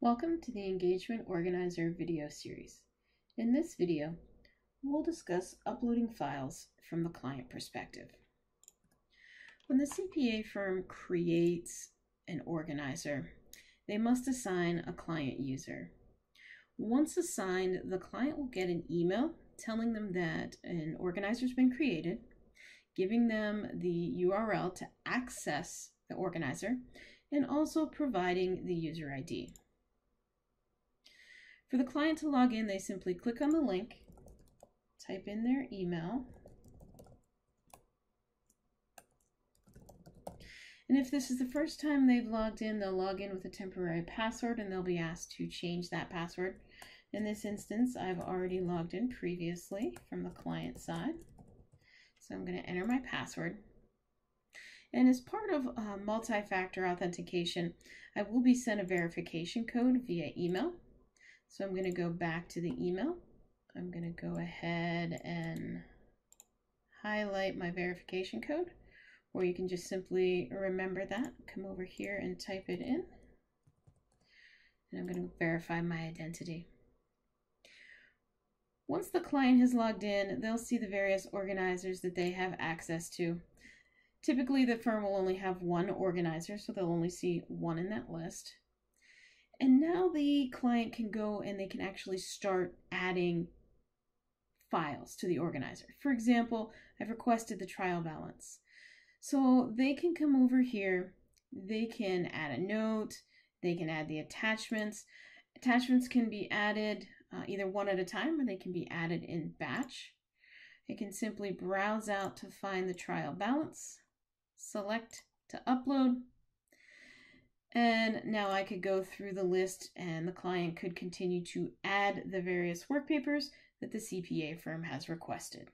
Welcome to the Engagement Organizer video series. In this video, we'll discuss uploading files from the client perspective. When the CPA firm creates an organizer, they must assign a client user. Once assigned, the client will get an email telling them that an organizer has been created, giving them the URL to access the organizer, and also providing the user ID. For the client to log in, they simply click on the link, type in their email, and if this is the first time they've logged in, they'll log in with a temporary password and they'll be asked to change that password. In this instance, I've already logged in previously from the client side. So I'm going to enter my password. And as part of uh, multi-factor authentication, I will be sent a verification code via email. So I'm going to go back to the email. I'm going to go ahead and highlight my verification code, or you can just simply remember that. Come over here and type it in. And I'm going to verify my identity. Once the client has logged in, they'll see the various organizers that they have access to. Typically, the firm will only have one organizer, so they'll only see one in that list. And now the client can go and they can actually start adding files to the organizer. For example, I've requested the trial balance. So they can come over here, they can add a note, they can add the attachments. Attachments can be added uh, either one at a time or they can be added in batch. I can simply browse out to find the trial balance, select to upload, and now I could go through the list and the client could continue to add the various work papers that the CPA firm has requested.